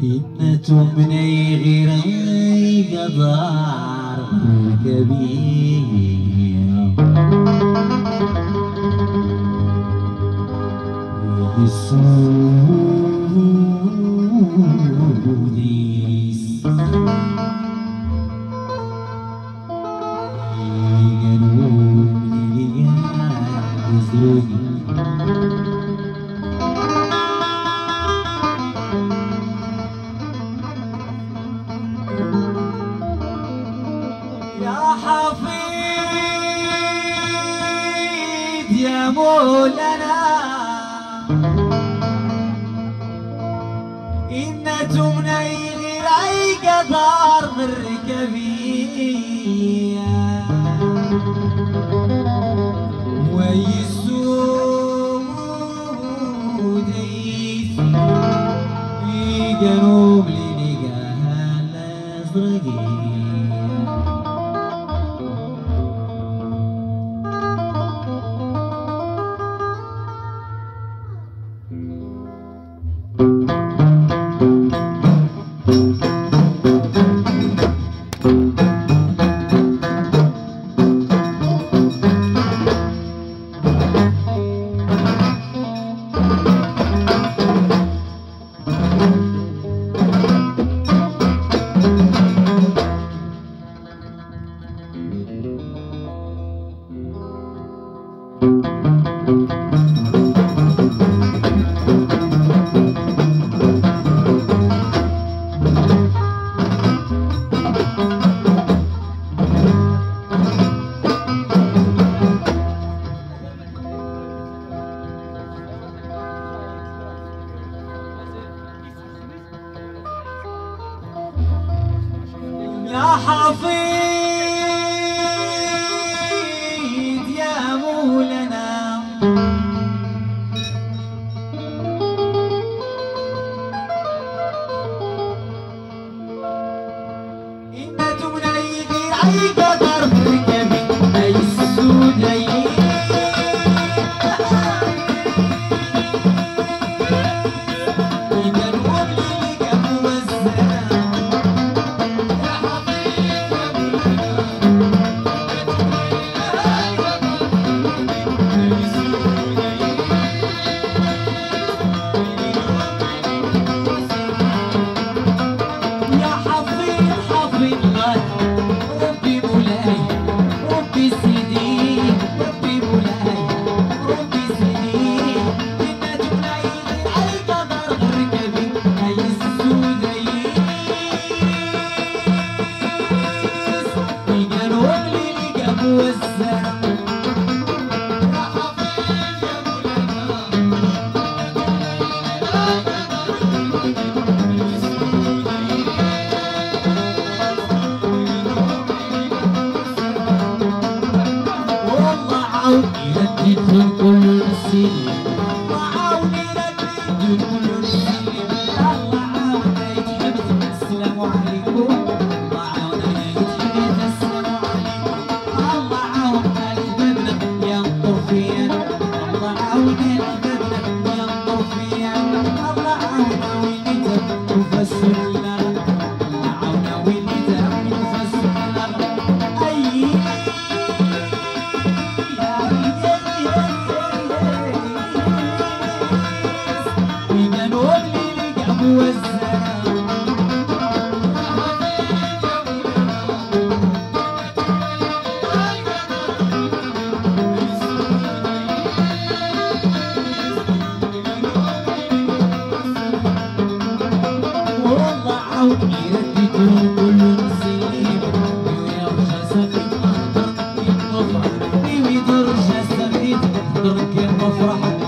إنتم بني غيري قضار كبير. يسمون العيد يا مولانا. إن تمنيل رايق دار من ركبية ويسوم في جنوب لنقاها الأزرقية حفيد يا مولانا. انت تنيدي عيبك Muslim نفرح